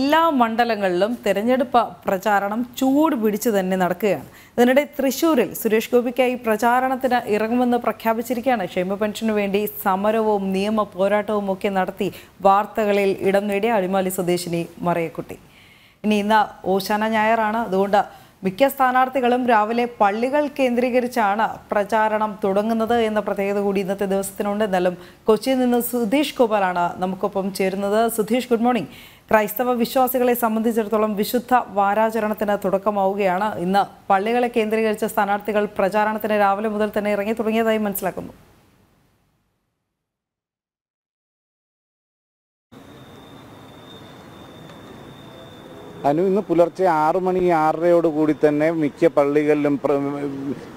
എല്ലാ മണ്ഡലങ്ങളിലും തെരഞ്ഞെടുപ്പ് പ്രചാരണം ചൂട് പിടിച്ചു തന്നെ നടക്കുകയാണ്. ഇതിനിടെ തൃശൂരിൽ സുരേഷ് ഗോപിക്കായി പ്രചാരണത്തിന് ഇറങ്ങുമെന്ന് പ്രഖ്യാപിച്ചിരിക്കുകയാണ്. ക്ഷേമ പെൻഷനു വേണ്ടി സമരവും നിയമ പോരാട്ടവും ഒക്കെ നടത്തി വാർത്തകളിൽ ഇടം നേടിയ അടിമാലി സ്വദേശിനി മറയക്കുട്ടി. ഇനി ഇന്ന് ഓശാന ഞായറാണ്. അതുകൊണ്ട് മിക്ക സ്ഥാനാർത്ഥികളും രാവിലെ പള്ളികൾ കേന്ദ്രീകരിച്ചാണ് പ്രചാരണം തുടങ്ങുന്നത് എന്ന പ്രത്യേകത കൂടി ഇന്നത്തെ ദിവസത്തിനുണ്ട്. എന്നാലും കൊച്ചിയിൽ നിന്ന് സുധീഷ് ഗോപാലാണ് നമുക്കൊപ്പം ചേരുന്നത്. സുധീഷ് ഗുഡ് മോർണിംഗ് ക്രൈസ്തവ വിശ്വാസികളെ സംബന്ധിച്ചിടത്തോളം വിശുദ്ധ വാരാചരണത്തിന് തുടക്കമാവുകയാണ്. ഇന്ന് പള്ളികളെ കേന്ദ്രീകരിച്ച സ്ഥാനാർത്ഥികൾ പ്രചാരണത്തിന് രാവിലെ മുതൽ തന്നെ ഇറങ്ങി തുടങ്ങിയതായി മനസ്സിലാക്കുന്നു. അനു ഇന്ന് പുലർച്ചെ ആറു മണി ആറരയോട് കൂടി തന്നെ മിക്ക പള്ളികളിലും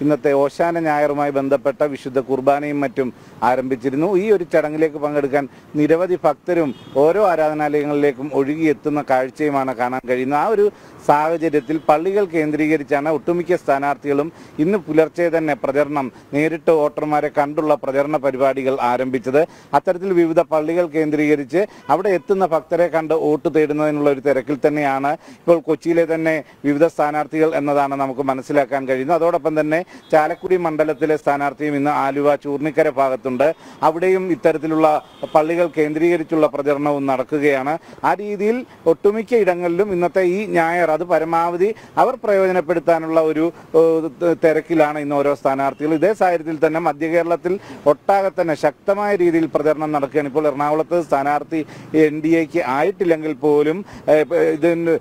ഇന്നത്തെ ഓശാന ഞായറുമായി ബന്ധപ്പെട്ട വിശുദ്ധ കുർബാനയും മറ്റും ആരംഭിച്ചിരുന്നു. ഈ ഒരു ചടങ്ങിലേക്ക് പങ്കെടുക്കാൻ നിരവധി ഭക്തരും ഓരോ ആരാധനാലയങ്ങളിലേക്കും ഒഴുകിയെത്തുന്ന കാഴ്ചയുമാണ് കാണാൻ കഴിയുന്നത്. ആ ഒരു സാഹചര്യത്തിൽ പള്ളികൾ കേന്ദ്രീകരിച്ചാണ് ഒട്ടുമിക്ക സ്ഥാനാർത്ഥികളും ഇന്ന് പുലർച്ചെ തന്നെ പ്രചരണം നേരിട്ട് വോട്ടർമാരെ കണ്ടുള്ള പ്രചരണ പരിപാടികൾ ആരംഭിച്ചത്. അത്തരത്തിൽ വിവിധ പള്ളികൾ കേന്ദ്രീകരിച്ച് അവിടെ എത്തുന്ന ഭക്തരെ കണ്ട് വോട്ട് തേടുന്നതിനുള്ള ഒരു തിരക്കിൽ തന്നെയാണ് ഇപ്പോൾ കൊച്ചിയിലെ തന്നെ വിവിധ സ്ഥാനാർത്ഥികൾ എന്നതാണ് നമുക്ക് മനസ്സിലാക്കാൻ കഴിയുന്നത്. അതോടൊപ്പം തന്നെ ചാലക്കുടി മണ്ഡലത്തിലെ സ്ഥാനാർത്ഥിയും ഇന്ന് ആലുവ ചൂർണിക്കര ഭാഗത്തുണ്ട്. അവിടെയും ഇത്തരത്തിലുള്ള പള്ളികൾ കേന്ദ്രീകരിച്ചുള്ള പ്രചരണവും നടക്കുകയാണ്. ആ രീതിയിൽ ഒട്ടുമിക്ക ഇടങ്ങളിലും ഇന്നത്തെ ഈ ഞായർ അത് പരമാവധി അവർ പ്രയോജനപ്പെടുത്താനുള്ള ഒരു തിരക്കിലാണ് ഇന്ന് ഓരോ സ്ഥാനാർത്ഥികൾ. ഇതേ സാഹചര്യത്തിൽ തന്നെ മധ്യ കേരളത്തിൽ ഒട്ടാകെ തന്നെ ശക്തമായ രീതിയിൽ പ്രചരണം നടക്കുകയാണ്. ഇപ്പോൾ എറണാകുളത്ത് സ്ഥാനാർത്ഥി എൻ ഡി എക്ക് ആയിട്ടില്ലെങ്കിൽ പോലും ഇതിന്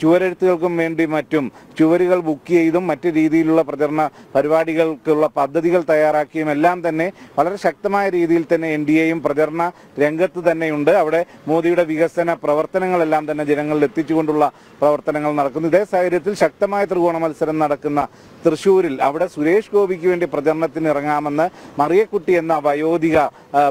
ചുവരെഴുത്തുകൾക്കും വേണ്ടി മറ്റും ചുവരുകൾ ബുക്ക് ചെയ്തും മറ്റ് രീതിയിലുള്ള പ്രചരണ പരിപാടികൾക്കുള്ള പദ്ധതികൾ തയ്യാറാക്കിയും എല്ലാം തന്നെ വളരെ ശക്തമായ രീതിയിൽ തന്നെ എൻ ഡി എയും പ്രചരണ രംഗത്ത് തന്നെയുണ്ട്. അവിടെ മോദിയുടെ വികസന പ്രവർത്തനങ്ങളെല്ലാം തന്നെ ജനങ്ങളിൽ എത്തിച്ചുകൊണ്ടുള്ള പ്രവർത്തനങ്ങൾ നടക്കുന്നു. ഇതേ സാഹചര്യത്തിൽ ശക്തമായ ത്രികോണ മത്സരം നടക്കുന്ന തൃശൂരിൽ അവിടെ സുരേഷ് ഗോപിക്ക് വേണ്ടി പ്രചരണത്തിന് ഇറങ്ങാമെന്ന് മറിയക്കുട്ടി എന്ന വയോധിക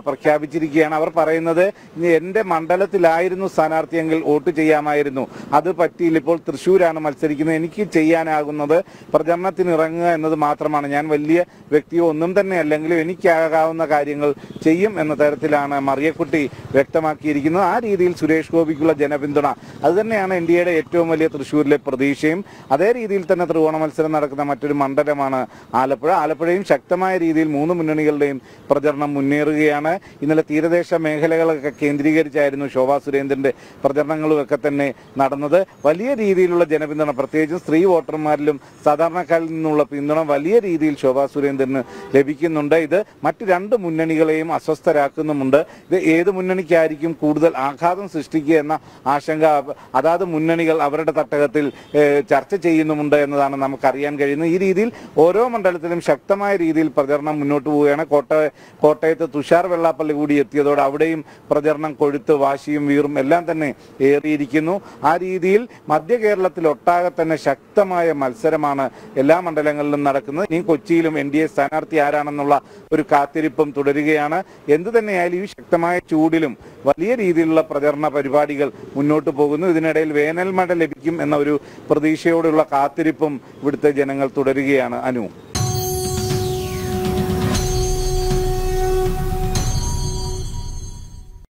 പ്രഖ്യാപിച്ചിരിക്കുകയാണ്. അവർ പറയുന്നത് "ഇനി എന്റെ മണ്ഡലത്തിലായിരുന്നു സ്ഥാനാർത്ഥിയെങ്കിൽ വോട്ട് ചെയ്യാമായിരുന്നു. അത് പറ്റിയില്ല. ഇപ്പോൾ തൃശ്ശൂരാണ് മത്സരിക്കുന്നത്. എനിക്ക് ചെയ്യാനാകുന്നത് പ്രചരണത്തിന് ഇറങ്ങുക എന്നത് മാത്രമാണ്. ഞാൻ വലിയ വ്യക്തിയോ ഒന്നും തന്നെ അല്ലെങ്കിലും എനിക്കാകാവുന്ന കാര്യങ്ങൾ ചെയ്യും എന്ന തരത്തിലാണ് മറിയക്കുട്ടി വ്യക്തമാക്കിയിരിക്കുന്നത്. ആ രീതിയിൽ സുരേഷ് ഗോപിക്കുള്ള ജനപിന്തുണ. അത് തന്നെയാണ് എയുടെ ഏറ്റവും വലിയ തൃശ്ശൂരിലെ പ്രതീക്ഷയും. അതേ രീതിയിൽ തന്നെ ത്രികോണ മത്സരം നടക്കുന്ന മറ്റൊരു മണ്ഡലമാണ് ആലപ്പുഴ. ആലപ്പുഴയും ശക്തമായ രീതിയിൽ മൂന്ന് മുന്നണികളുടെയും പ്രചരണം മുന്നേറുകയാണ്. ഇന്നലെ തീരദേശ മേഖലകളൊക്കെ കേന്ദ്രീകരിച്ചായിരുന്നു ശോഭാ സുരേന്ദ്രന്റെ പ്രചരണങ്ങളും ഒക്കെ തന്നെ നടന്നത് വലിയ രീതിയിലുള്ള ജനപിന്തുണ പ്രത്യേകിച്ചും സ്ത്രീ വോട്ടർമാരിലും സാധാരണക്കാരിൽ നിന്നുള്ള പിന്തുണ വലിയ രീതിയിൽ ശോഭാ സുരേന്ദ്രന് ലഭിക്കുന്നുണ്ട്. ഇത് മറ്റ് രണ്ട് മുന്നണികളെയും അസ്വസ്ഥരാക്കുന്നുമുണ്ട്. ഇത് ഏത് മുന്നണിക്കായിരിക്കും കൂടുതൽ ആഘാതം സൃഷ്ടിക്കുക എന്ന ആശങ്ക അതാത് മുന്നണികൾ അവരുടെ തട്ടകത്തിൽ ചർച്ച ചെയ്യുന്നുമുണ്ട് എന്നതാണ് നമുക്കറിയാൻ കഴിയുന്നത്. ഈ രീതിയിൽ ഓരോ മണ്ഡലത്തിലും ശക്തമായ രീതിയിൽ പ്രചരണം മുന്നോട്ട് പോവുകയാണ്. കോട്ട കോട്ടയത്ത് തുഷാർ വെള്ളാപ്പള്ളി കൂടി എത്തിയതോടെ അവിടെയും പ്രചരണം കൊഴുത്ത് വാശിയും വീറും എല്ലാം തന്നെ ഏറിയിരിക്കുന്നു. ആ രീതിയിൽ മധ്യ കേരളത്തിൽ ഒട്ടാകെ തന്നെ ശക്തമായ മത്സരമാണ് എല്ലാ മണ്ഡലങ്ങളിലും നടക്കുന്നത്. ഇനി കൊച്ചിയിലും എൻ ഡി എ സ്ഥാനാർത്ഥി ആരാണെന്നുള്ള ഒരു കാത്തിരിപ്പും തുടരുകയാണ്. എന്തു തന്നെയായാലും ഈ ശക്തമായ ചൂടിലും വലിയ രീതിയിലുള്ള പ്രചരണ പരിപാടികൾ മുന്നോട്ട് പോകുന്നു. ഇതിനിടയിൽ വേനൽ മഴ ലഭിക്കും എന്ന ഒരു പ്രതീക്ഷയോടുള്ള കാത്തിരിപ്പും ഇവിടുത്തെ ജനങ്ങൾ തുടരുകയാണ്. അനു.